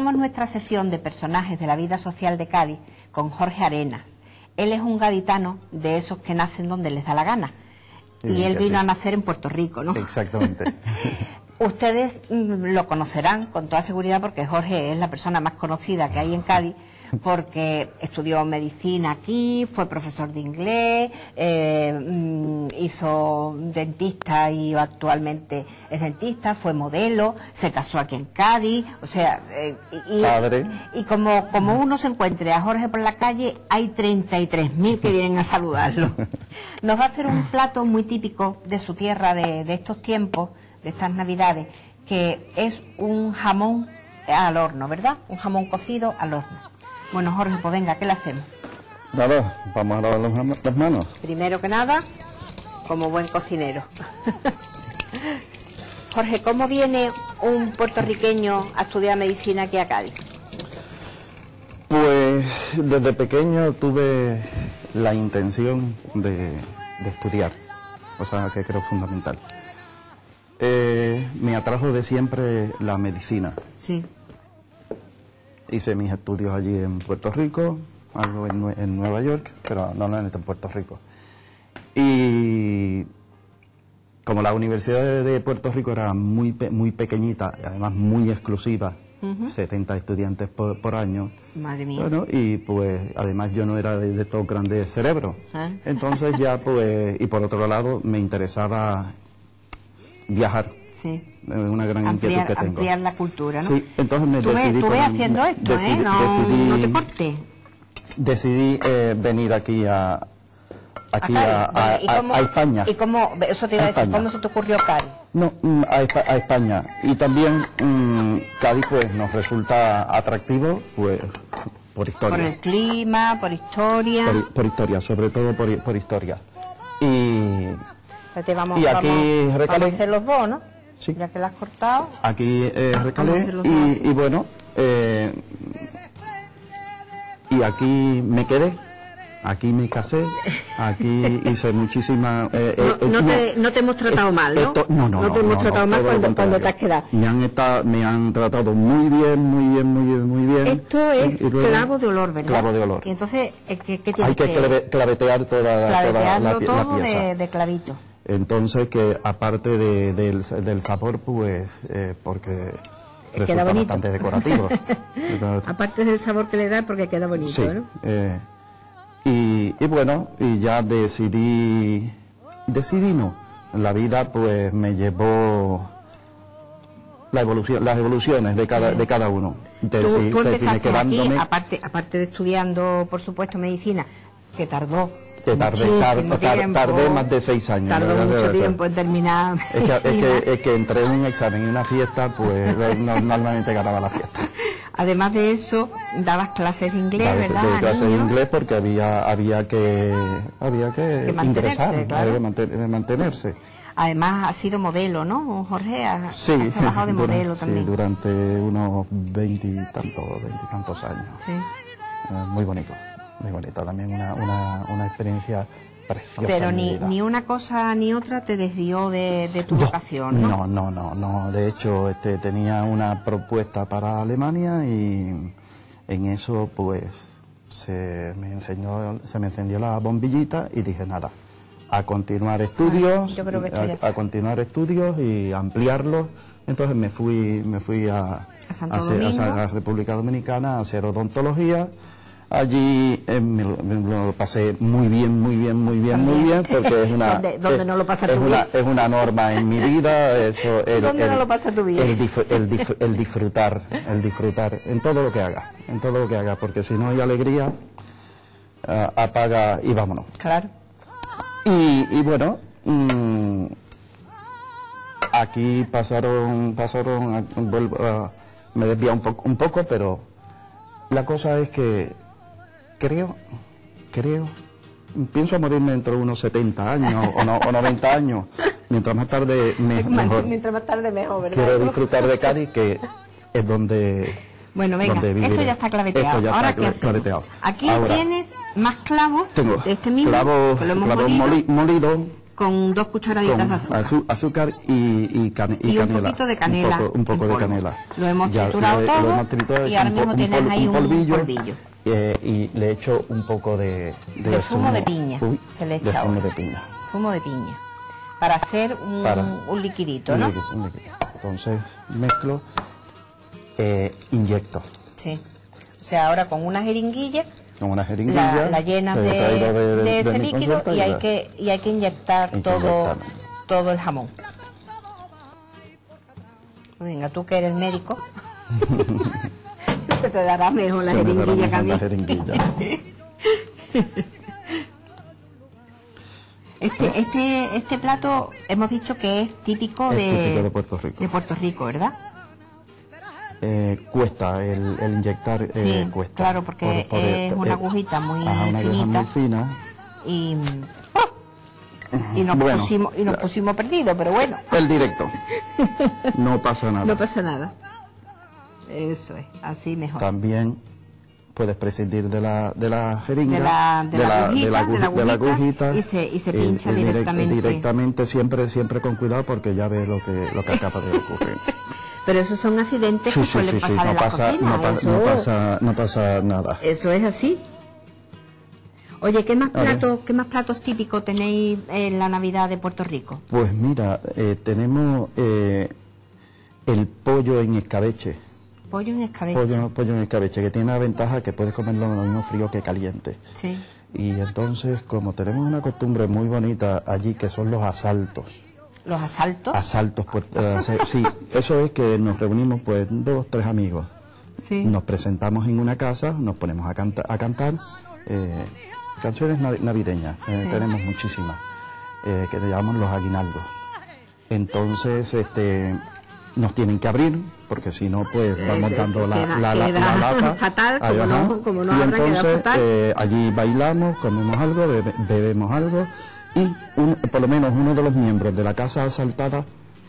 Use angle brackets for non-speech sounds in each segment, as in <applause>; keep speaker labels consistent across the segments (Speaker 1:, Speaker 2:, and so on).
Speaker 1: Comenzamos nuestra sesión de personajes de la vida social de Cádiz con Jorge Arenas. Él es un gaditano de esos que nacen donde les da la gana. y él vino a nacer en Puerto Rico, ¿no?
Speaker 2: Exactamente. <laughs>
Speaker 1: Ustedes mm, lo conocerán con toda seguridad porque Jorge es la persona más conocida que hay en Cádiz porque estudió medicina aquí, fue profesor de inglés, eh, mm, hizo dentista y actualmente es dentista, fue modelo, se casó aquí en Cádiz, o sea,
Speaker 2: eh, y, Padre.
Speaker 1: y como, como uno se encuentre a Jorge por la calle, hay 33.000 que vienen a saludarlo. <laughs> Nos va a hacer un plato muy típico de su tierra de, de estos tiempos, de estas navidades, que es un jamón al horno, ¿verdad? Un jamón cocido al horno. Bueno, Jorge, pues venga, ¿qué le hacemos?
Speaker 2: Nada, vamos a lavar las manos.
Speaker 1: Primero que nada, como buen cocinero. <laughs> Jorge, ¿cómo viene un puertorriqueño a estudiar medicina aquí a Cádiz?
Speaker 2: Pues desde pequeño tuve la intención de, estudiar, o sea, que creo fundamental. Eh, me atrajo de siempre la medicina.
Speaker 1: Sí.
Speaker 2: Hice mis estudios allí en Puerto Rico, algo en, Nueva York, pero no en Puerto Rico. Y como la Universidad de, Puerto Rico era muy, muy pequeñita, y además muy exclusiva, 70 estudiantes por, año.
Speaker 1: Madre mía.
Speaker 2: Bueno, y pues además yo no era de, todo grande cerebro. Ah. Entonces ya pues, y por otro lado me interesaba viajar.
Speaker 1: Sí
Speaker 2: una gran inquietud que tengo.
Speaker 1: Ampliar la cultura, ¿no?
Speaker 2: Sí, entonces me
Speaker 1: tú
Speaker 2: decidí...
Speaker 1: Tú ves haciendo esto, ¿eh? No, no te cortes.
Speaker 2: Decidí eh, venir aquí a... Aquí a, a, a, España.
Speaker 1: ¿Y cómo, eso te iba a, decir, cómo se te ocurrió Cádiz?
Speaker 2: No, mm, a, España. Y también mmm, Cádiz pues nos resulta atractivo pues por historia.
Speaker 1: Por el clima, por historia.
Speaker 2: Por, historia, sobre todo por, por historia. Y,
Speaker 1: vamos,
Speaker 2: y aquí
Speaker 1: vamos, vamos a hacer los dos, ¿no? Ya que la has cortado.
Speaker 2: Aquí eh, recalé y, bueno, eh, y aquí me quedé. Aquí me casé, aquí hice muchísimas...
Speaker 1: Eh, eh, no, te, no, te, hemos tratado mal, ¿no?
Speaker 2: no, no,
Speaker 1: no. te hemos tratado mal cuando, cuando, te has quedado.
Speaker 2: Me han, estado, me han tratado muy bien, muy bien, muy bien, muy bien.
Speaker 1: Esto es clavo de olor, ¿verdad?
Speaker 2: Clavo de olor.
Speaker 1: Y entonces, ¿qué, qué tienes
Speaker 2: Hay que, clavetear toda, toda la,
Speaker 1: todo
Speaker 2: la pieza.
Speaker 1: De, de clavito.
Speaker 2: Entonces que aparte de, del, sabor, pues, eh, porque resulta bastante decorativo. <laughs>
Speaker 1: aparte del sabor que le da, porque queda bonito,
Speaker 2: sí, eh, y, y, bueno, y ya decidí, decidí no. La vida pues me llevó la evolución, las evoluciones de cada, de cada uno.
Speaker 1: Tú, aquí, aparte, aparte de estudiando, por supuesto, medicina, que tardó
Speaker 2: que tardé, tardé más de seis años.
Speaker 1: Tardó mucho tiempo en terminar.
Speaker 2: Es que, es, que, <laughs> es que, entre un examen y una fiesta, pues <laughs> normalmente ganaba la fiesta.
Speaker 1: Además de eso, dabas clases de inglés, ¿verdad?
Speaker 2: De clases de inglés porque había, había que, había que, ingresar, claro. de mantenerse.
Speaker 1: Además, ha sido modelo, ¿no, Jorge?
Speaker 2: Ha, sí,
Speaker 1: trabajado de <laughs> modelo también.
Speaker 2: Sí, durante unos veintitantos, veintitantos años.
Speaker 1: Sí.
Speaker 2: Eh, muy bonito muy bonita, también una, una, una experiencia preciosa.
Speaker 1: Pero ni, ni una cosa ni otra te desvió de, de tu vocación,
Speaker 2: ¿no? No, no, no, De hecho, este, tenía una propuesta para Alemania y en eso, pues, se me enseñó, se me encendió la bombillita y dije nada, a continuar estudios, a, continuar estudios y ampliarlos. Entonces me fui, me fui a,
Speaker 1: a,
Speaker 2: a, República Dominicana a hacer odontología Allí eh, me, lo, pasé muy bien, muy bien, muy bien, muy bien, porque es una, <laughs>
Speaker 1: ¿Dónde, no lo pasa
Speaker 2: es,
Speaker 1: una,
Speaker 2: es una norma en mi vida. Eso, <laughs>
Speaker 1: el, ¿Dónde no lo pasa tu vida?
Speaker 2: El, el, disfrutar, el disfrutar en todo lo que haga, en todo lo que haga, porque si no hay alegría, uh, apaga y vámonos.
Speaker 1: Claro.
Speaker 2: Y, y bueno, mmm, aquí pasaron, pasaron, uh, me desvía un, poco un poco, pero la cosa es que creo, creo, pienso morirme dentro de unos 70 años o, no, o 90 años. Mientras más tarde mejor.
Speaker 1: Mientras más tarde mejor, ¿verdad?
Speaker 2: Quiero disfrutar de Cádiz, que es donde.
Speaker 1: Bueno, venga, esto ya está claveteado.
Speaker 2: Esto ya
Speaker 1: Ahora
Speaker 2: está claveteado.
Speaker 1: Aquí tienes más clavos
Speaker 2: tengo
Speaker 1: de este mismo.
Speaker 2: Clavos, clavos molido.
Speaker 1: con dos cucharaditas
Speaker 2: con
Speaker 1: de azúcar.
Speaker 2: azúcar y, y, cane- y
Speaker 1: Y un
Speaker 2: canela.
Speaker 1: poquito de canela
Speaker 2: Un poco, un poco de canela.
Speaker 1: Lo hemos triturado todo
Speaker 2: lo hemos triturado,
Speaker 1: y ahora
Speaker 2: un
Speaker 1: mismo tienes ahí un
Speaker 2: polvillo,
Speaker 1: polvillo.
Speaker 2: Eh, y le echo un poco de...
Speaker 1: De zumo de piña,
Speaker 2: uy,
Speaker 1: se le
Speaker 2: de
Speaker 1: echa
Speaker 2: zumo
Speaker 1: ahora.
Speaker 2: de piña.
Speaker 1: Zumo de piña. Para hacer un,
Speaker 2: Para-
Speaker 1: un liquidito.
Speaker 2: Entonces mezclo, eh, inyecto
Speaker 1: Sí. O sea, ahora con una jeringuilla
Speaker 2: con una jeringuilla.
Speaker 1: la, la llenas de,
Speaker 2: de- de-
Speaker 1: de
Speaker 2: de
Speaker 1: ese líquido y hay que y hay que inyectar
Speaker 2: Hay
Speaker 1: todo todo el jamón. Venga, tú que eres médico, <laughs> se te dará mejor la
Speaker 2: Se me dará
Speaker 1: jeringuilla que a
Speaker 2: mejor la jeringuilla. <laughs>
Speaker 1: Este, este, este plato hemos dicho que es típico
Speaker 2: Es
Speaker 1: de,
Speaker 2: típico de Puerto Rico.
Speaker 1: de Puerto Rico, ¿verdad?
Speaker 2: Eh, cuesta el, el inyectar eh,
Speaker 1: Sí,
Speaker 2: cuesta
Speaker 1: claro, porque es una agujita muy
Speaker 2: ajá, una
Speaker 1: finita.
Speaker 2: muy fina
Speaker 1: Y, y nos
Speaker 2: Bueno,
Speaker 1: pusimos y nos pusimos perdidos, pero bueno,
Speaker 2: el directo <laughs> no pasa nada
Speaker 1: no pasa nada. Eso es, así mejor.
Speaker 2: también puedes prescindir de la de la jeringa
Speaker 1: De la- de la agujita,
Speaker 2: de la agu-
Speaker 1: de la
Speaker 2: de la
Speaker 1: agujita,
Speaker 2: agujita
Speaker 1: y se- y se pincha
Speaker 2: eh, direct-
Speaker 1: directamente.
Speaker 2: directamente siempre siempre con cuidado porque ya ves lo que lo que acaba de ocurrir <laughs>
Speaker 1: Pero esos son accidentes
Speaker 2: sí
Speaker 1: que
Speaker 2: sí
Speaker 1: suelen
Speaker 2: sí, sí,
Speaker 1: pasar
Speaker 2: no
Speaker 1: en la
Speaker 2: pasa
Speaker 1: cocina.
Speaker 2: no, pa-
Speaker 1: eso,
Speaker 2: no pasa no pasa nada
Speaker 1: eso es así. Oye, ¿qué más platos, qué más platos típicos tenéis en la Navidad de Puerto Rico?
Speaker 2: Pues mira, eh, tenemos eh, el pollo en escabeche.
Speaker 1: Pollo en escabeche.
Speaker 2: Pollo, pollo en escabeche, que tiene la ventaja que puedes comerlo lo mismo frío que caliente.
Speaker 1: Sí.
Speaker 2: Y entonces, como tenemos una costumbre muy bonita allí, que son los asaltos.
Speaker 1: Los asaltos.
Speaker 2: Asaltos, pues, eh, sí, eso es que nos reunimos, pues, dos, tres amigos.
Speaker 1: sí.
Speaker 2: Nos presentamos en una casa, nos ponemos a, canta- a cantar eh, canciones navi- navideñas. eh,
Speaker 1: Sí.
Speaker 2: Tenemos muchísimas, eh, que le llamamos los aguinaldos. Entonces, este, nos tienen que abrir, porque si no, pues vamos
Speaker 1: Eh,
Speaker 2: dando la,
Speaker 1: queda-
Speaker 2: la, la-
Speaker 1: queda
Speaker 2: la lata. <laughs>
Speaker 1: fatal,
Speaker 2: Ahí,
Speaker 1: como no- como no
Speaker 2: y entonces,
Speaker 1: fatal.
Speaker 2: eh, allí bailamos, comemos algo, bebe- bebemos algo, y un- por lo menos uno de los miembros de la casa asaltada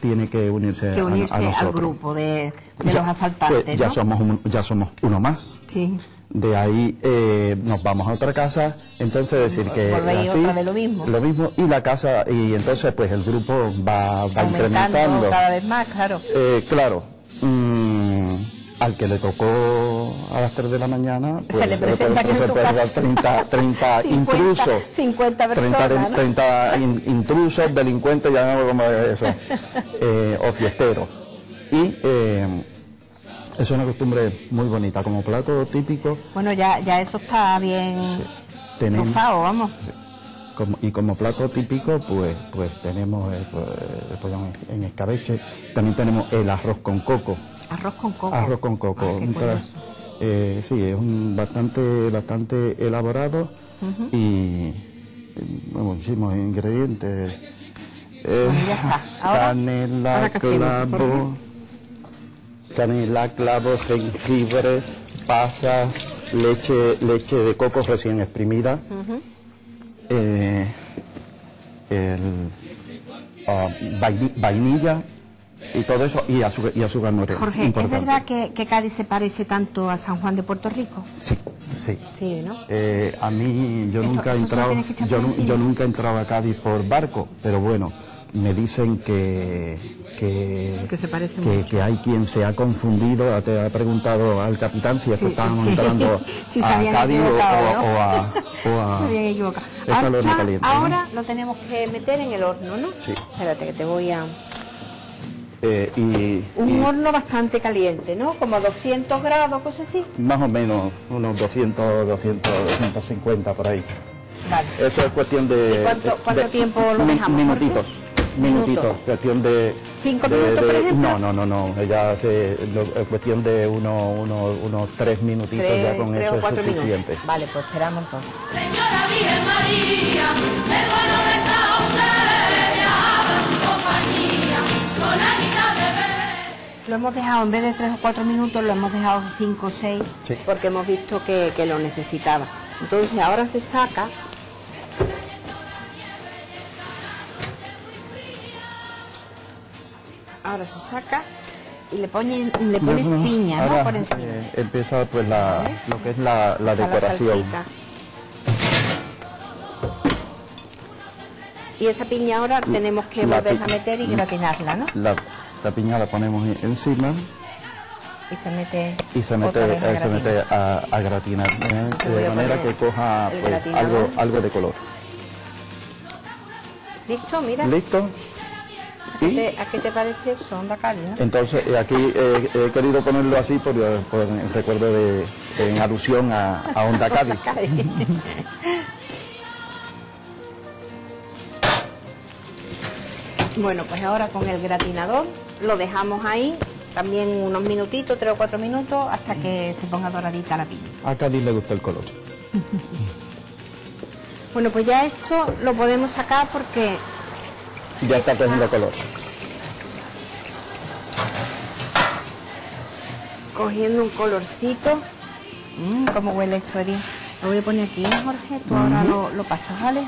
Speaker 2: tiene que unirse,
Speaker 1: que unirse
Speaker 2: a,
Speaker 1: al
Speaker 2: nosotros.
Speaker 1: grupo de, de
Speaker 2: Ya,
Speaker 1: los asaltantes,
Speaker 2: pues, ya
Speaker 1: ¿no?
Speaker 2: somos un- ya somos uno más
Speaker 1: Sí.
Speaker 2: De ahí eh, nos vamos a otra casa entonces decir que
Speaker 1: Volvéis
Speaker 2: así,
Speaker 1: otra vez lo mismo.
Speaker 2: y la casa y entonces pues el grupo va, va incrementando
Speaker 1: cada vez más, claro.
Speaker 2: Eh, claro mm, al que le tocó a las 3 de la mañana pues,
Speaker 1: Se le presenta aquí en su
Speaker 2: presentar
Speaker 1: casa.
Speaker 2: 30, 30
Speaker 1: 50,
Speaker 2: intrusos
Speaker 1: 50
Speaker 2: 30,
Speaker 1: personas, ¿no?
Speaker 2: 30 in- intrusos, delincuentes, ya no como eso, <laughs> eh, o fiesteros. Y eh, es una costumbre muy bonita, como plato típico.
Speaker 1: Bueno, ya, ya eso está bien
Speaker 2: tenemos,
Speaker 1: trufado, vamos.
Speaker 2: como- y como plato típico pues pues tenemos el, el pollo en- en escabeche, también tenemos el arroz con coco,
Speaker 1: Arroz con coco.
Speaker 2: arroz con coco,
Speaker 1: Ah,
Speaker 2: eh, sí, es un bastante bastante elaborado y eh, muchísimos ingredientes. Eh,
Speaker 1: Bueno, ya está. Ahora-
Speaker 2: canela,
Speaker 1: ahora
Speaker 2: clavo, canela, clavo, jengibre, pasas, leche, leche de coco recién exprimida, eh, el, ah, vaini- vainilla y todo eso y azúcar, y azúcar moreno.
Speaker 1: Jorge, ¿es
Speaker 2: importante.
Speaker 1: verdad que, que Cádiz se parece tanto a San Juan de Puerto Rico?
Speaker 2: Sí, sí.
Speaker 1: Sí, ¿no?
Speaker 2: Eh, a mí yo
Speaker 1: Esto-
Speaker 2: nunca he entrado yo, yo nunca he entrado a Cádiz por barco pero bueno me dicen que que,
Speaker 1: Que se parece
Speaker 2: que,
Speaker 1: mucho.
Speaker 2: que hay quien se ha confundido te ha preguntado al capitán si es que
Speaker 1: Sí,
Speaker 2: estábamos
Speaker 1: sí.
Speaker 2: entrando <laughs>
Speaker 1: Sí, se
Speaker 2: a Cádiz o,
Speaker 1: ¿no?
Speaker 2: o a, o a- <laughs>
Speaker 1: Ahora-
Speaker 2: ¿no?
Speaker 1: ahora lo tenemos que meter en el horno, ¿no?
Speaker 2: Sí.
Speaker 1: Espérate, que te voy a...
Speaker 2: eh, y,
Speaker 1: Un
Speaker 2: y
Speaker 1: horno bastante caliente, ¿no? Como 200 grados, cosas así.
Speaker 2: más o menos unos 200 200 250 por ahí
Speaker 1: Vale.
Speaker 2: eso es cuestión de
Speaker 1: ¿Y cuánto-
Speaker 2: de-
Speaker 1: cuánto
Speaker 2: de-
Speaker 1: tiempo lo dejamos,
Speaker 2: minutitos? Minutitos
Speaker 1: Minutos.
Speaker 2: cuestión de
Speaker 1: ¿Cinco
Speaker 2: de-
Speaker 1: minutos, por
Speaker 2: de-
Speaker 1: ejemplo?
Speaker 2: no no no no ella hace lo- es cuestión de uno, uno, unos tres minutitos
Speaker 1: Tres,
Speaker 2: ya con
Speaker 1: tres
Speaker 2: eso
Speaker 1: o
Speaker 2: es suficiente
Speaker 1: minutos. Vale, pues esperamos entonces.
Speaker 3: Señora Virgen María, el bueno de su compañía, con la mitad de ver.
Speaker 1: Lo hemos dejado, en vez de tres o cuatro minutos, lo hemos dejado cinco o seis,
Speaker 2: Sí.
Speaker 1: porque hemos visto que, que lo necesitaba. Entonces ahora se saca. Ahora se saca y le ponen, le pones piña, ¿no? Por encima.
Speaker 2: eh, empieza pues la, lo que es la, la
Speaker 1: Está la
Speaker 2: decoración.
Speaker 1: Y esa piña ahora tenemos que
Speaker 2: La
Speaker 1: volverla a meter y gratinarla, ¿no?
Speaker 2: La, la piña la ponemos en- encima
Speaker 1: Y se mete.
Speaker 2: y se mete,
Speaker 1: vez a
Speaker 2: eh, se mete a, a gratinar ¿eh? De manera que coja pues, algo, algo de color.
Speaker 1: ¿Listo? Mira.
Speaker 2: ¿Listo?
Speaker 1: ¿A qué
Speaker 2: Y
Speaker 1: te- ¿A qué te parece eso? Onda Cali, ¿no?
Speaker 2: entonces eh, aquí eh, he querido ponerlo así por, por el recuerdo de, en alusión a, a <laughs> Onda Cádiz.
Speaker 1: Cádiz. bueno, pues ahora con el gratinador lo dejamos ahí también unos minutitos, tres o cuatro minutos, hasta que se ponga doradita la piña.
Speaker 2: A Cádiz le gusta el color.
Speaker 1: Bueno, pues ya esto lo podemos sacar porque
Speaker 2: Ya está cogiendo color.
Speaker 1: cogiendo un colorcito. Mmm, cómo huele esto, Eri. Lo voy a poner aquí, ¿eh, Jorge? Tú ahora lo, lo pasas, ¿vale?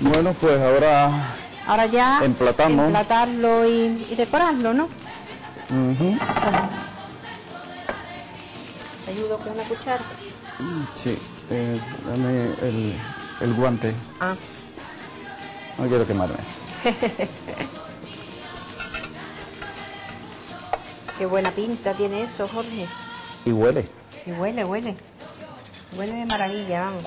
Speaker 2: Bueno, pues ahora
Speaker 1: Ahora ya
Speaker 2: Emplatamos.
Speaker 1: emplatarlo y, y decorarlo, ¿no?
Speaker 2: ujú,
Speaker 1: Te ayudo con una cuchara.
Speaker 2: sí, eh, dame el, el guante.
Speaker 1: Ah,
Speaker 2: No quiero quemarme. <laughs>
Speaker 1: qué buena pinta tiene eso, Jorge.
Speaker 2: Y huele.
Speaker 1: Y huele, huele. Huele de maravilla, vamos.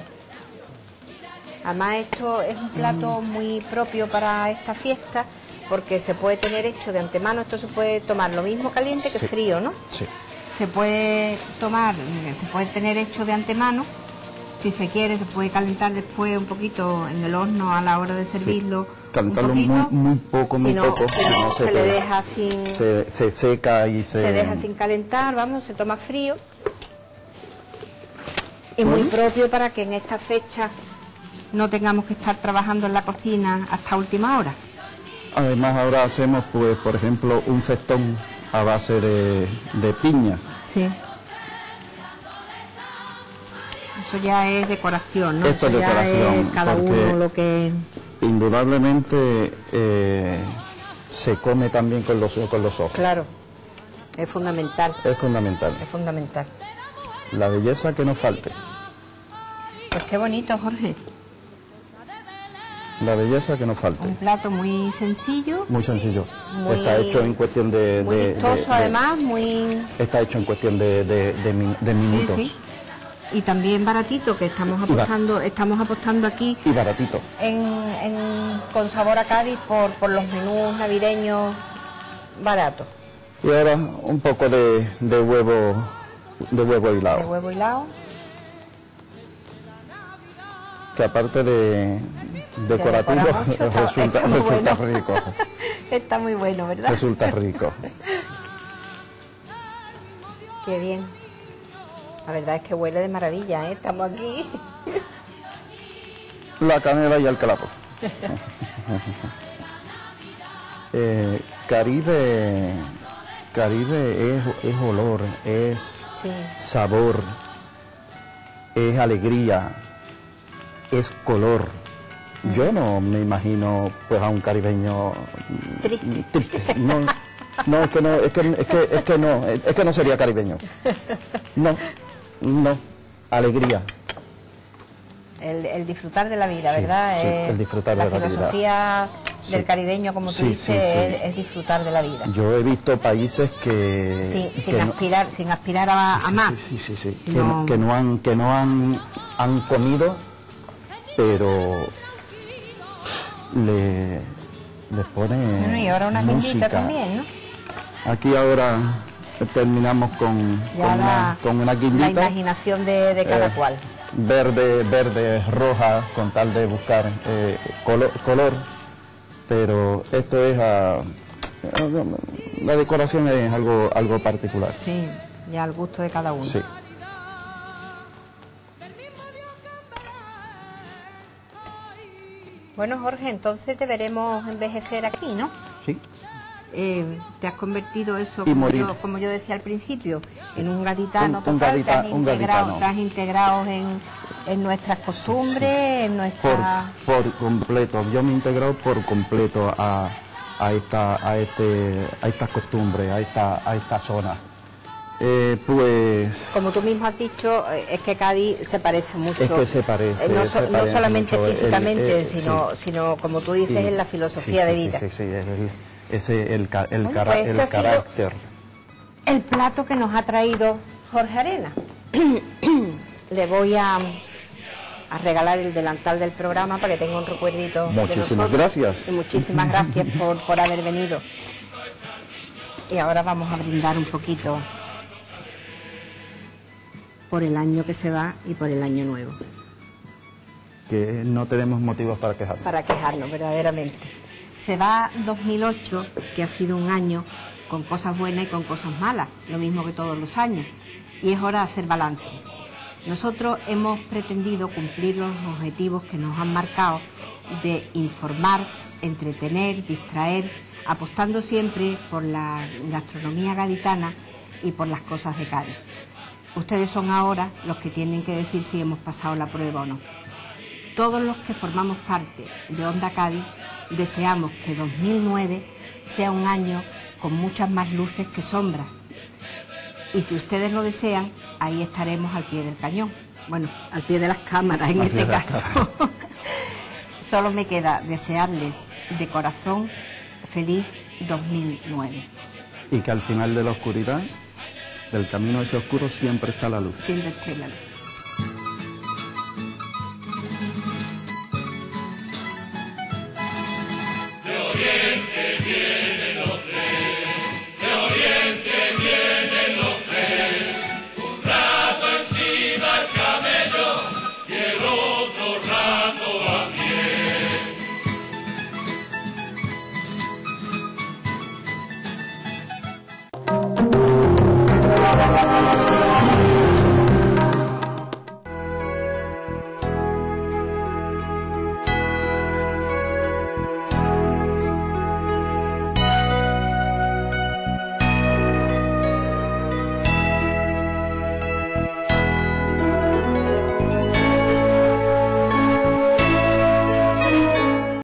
Speaker 1: Además esto es un plato muy propio para esta fiesta porque se puede tener hecho de antemano, esto se puede tomar lo mismo caliente que frío, ¿no?
Speaker 2: Sí.
Speaker 1: Se puede tomar, eh, se puede tener hecho de antemano, si se quiere se puede calentar después un poquito en el horno a la hora de servirlo.
Speaker 2: Calentarlo
Speaker 1: un
Speaker 2: muy, muy poco, muy
Speaker 1: Si no,
Speaker 2: poco.
Speaker 1: si no,
Speaker 2: no
Speaker 1: se, le deja sin,
Speaker 2: se, se seca y se...
Speaker 1: se deja sin calentar, vamos, se toma frío. Y muy propio para que en esta fecha no tengamos que estar trabajando en la cocina hasta última hora.
Speaker 2: Además ahora hacemos, pues, por ejemplo, un festón a base de, de piña.
Speaker 1: Sí. Eso ya es decoración, ¿no?
Speaker 2: Esto
Speaker 1: Eso
Speaker 2: es
Speaker 1: ya
Speaker 2: decoración,
Speaker 1: cada
Speaker 2: porque-
Speaker 1: uno lo que...
Speaker 2: Indudablemente eh, se come también con los, con los ojos.
Speaker 1: Claro, es fundamental,
Speaker 2: Es fundamental.
Speaker 1: es fundamental.
Speaker 2: La belleza que no falte.
Speaker 1: Pues qué bonito, Jorge.
Speaker 2: La belleza que no falte.
Speaker 1: Un plato muy sencillo,
Speaker 2: Muy sencillo.
Speaker 1: Muy-
Speaker 2: está hecho en cuestión de...
Speaker 1: muy
Speaker 2: de- de-
Speaker 1: vistoso
Speaker 2: de-
Speaker 1: además, muy...
Speaker 2: Está hecho en cuestión de, de, de min- de
Speaker 1: Sí,
Speaker 2: minutos.
Speaker 1: sí. Y también baratito, que estamos apostando, estamos apostando aquí
Speaker 2: Y baratito.
Speaker 1: en, en- con sabor a Cádiz por, por los menús navideños baratos.
Speaker 2: Y ahora un poco de, de huevo de huevo
Speaker 1: De
Speaker 2: hilado.
Speaker 1: huevo hilado.
Speaker 2: Que aparte de decorativo
Speaker 1: decora mucho, <laughs> está-
Speaker 2: resulta,
Speaker 1: está
Speaker 2: resulta
Speaker 1: bueno.
Speaker 2: rico. <laughs>
Speaker 1: Está muy bueno, ¿verdad?
Speaker 2: Resulta rico.
Speaker 1: Qué bien. La verdad es que huele de maravilla, ¿eh? Estamos aquí. <laughs>
Speaker 2: La canela y el clavo. <laughs> Eh, Caribe, Caribe es, es olor, es
Speaker 1: Sí.
Speaker 2: sabor, es alegría, es color. Yo no me imagino pues a un caribeño mm,
Speaker 1: Triste.
Speaker 2: triste. No, no, es que no, es que, es que, es que no, es que no sería caribeño. No, no, alegría.
Speaker 1: El, el disfrutar de la vida,
Speaker 2: Sí,
Speaker 1: ¿verdad?
Speaker 2: sí, el disfrutar de la vida.
Speaker 1: filosofía
Speaker 2: Sí.
Speaker 1: del caribeño, como tú
Speaker 2: Sí,
Speaker 1: dices,
Speaker 2: sí, sí.
Speaker 1: Es, es disfrutar de la vida.
Speaker 2: Yo he visto países que,
Speaker 1: sin,
Speaker 2: no-
Speaker 1: aspirar, sin aspirar a, más.
Speaker 2: Sí, sí, sí.
Speaker 1: No.
Speaker 2: Que, que no han, que no han, han comido, pero le, les pone
Speaker 1: Bueno, y ahora una
Speaker 2: música.
Speaker 1: también, ¿no?
Speaker 2: Aquí ahora terminamos con, con,
Speaker 1: la,
Speaker 2: una, con una
Speaker 1: la
Speaker 2: guindita
Speaker 1: imaginación de, de cada
Speaker 2: Eh,
Speaker 1: cual.
Speaker 2: verde, verde, roja, con tal de buscar eh, color, color, pero esto es ah, la decoración es algo, algo particular.
Speaker 1: Sí, ya al gusto de cada uno.
Speaker 2: Sí.
Speaker 1: Bueno, Jorge, entonces te veremos envejecer aquí, ¿no?
Speaker 2: Sí.
Speaker 1: Eh, te has convertido eso, como yo, como yo decía al principio, en un gaditano
Speaker 2: Un- un
Speaker 1: total,
Speaker 2: gadita-
Speaker 1: te has
Speaker 2: un
Speaker 1: integrado, te has integrado en, en nuestras costumbres, en
Speaker 2: por,
Speaker 1: nuestra...
Speaker 2: por completo. Yo me he integrado por completo a, a esta a este a estas costumbres, a esta a esta zona. Eh, pues...
Speaker 1: Como tú mismo has dicho, eh, es que Cádiz se parece mucho.
Speaker 2: Es que se parece,
Speaker 1: eh, no,
Speaker 2: se
Speaker 1: no solamente
Speaker 2: mucho. El-
Speaker 1: físicamente,
Speaker 2: el-
Speaker 1: sino,
Speaker 2: sí.
Speaker 1: sino, como tú dices,
Speaker 2: Sí,
Speaker 1: en la filosofía
Speaker 2: sí,
Speaker 1: de
Speaker 2: sí,
Speaker 1: vida.
Speaker 2: Sí, sí, el, ese, el, ca- el,
Speaker 1: Bueno,
Speaker 2: cara-
Speaker 1: pues
Speaker 2: el
Speaker 1: este
Speaker 2: carácter.
Speaker 1: El plato que nos ha traído Jorge Arena. <clears throat> Le voy a, a regalar el delantal del programa para que tenga un recuerdito.
Speaker 2: Muchísimas gracias.
Speaker 1: Y muchísimas gracias por, por haber venido. Y ahora vamos a brindar un poquito por el año que se va y por el año nuevo.
Speaker 2: Que no tenemos motivos para quejarnos.
Speaker 1: para quejarnos verdaderamente. Se va 2008, que ha sido un año con cosas buenas y con cosas malas, lo mismo que todos los años, y es hora de hacer balance. Nosotros hemos pretendido cumplir los objetivos que nos han marcado de informar, entretener, distraer, apostando siempre por la gastronomía gaditana y por las cosas de Cádiz. Ustedes son ahora los que tienen que decir si hemos pasado la prueba o no. Todos los que formamos parte de Onda Cádiz deseamos que 2009 sea un año con muchas más luces que sombras. Y si ustedes lo desean, ahí estaremos al pie del cañón. Bueno, al pie de las cámaras en
Speaker 2: Al
Speaker 1: este caso. <laughs> Solo me queda desearles de corazón feliz 2009.
Speaker 2: Y que al final de la oscuridad, del camino ese oscuro, siempre está la luz.
Speaker 1: Siempre esté la luz.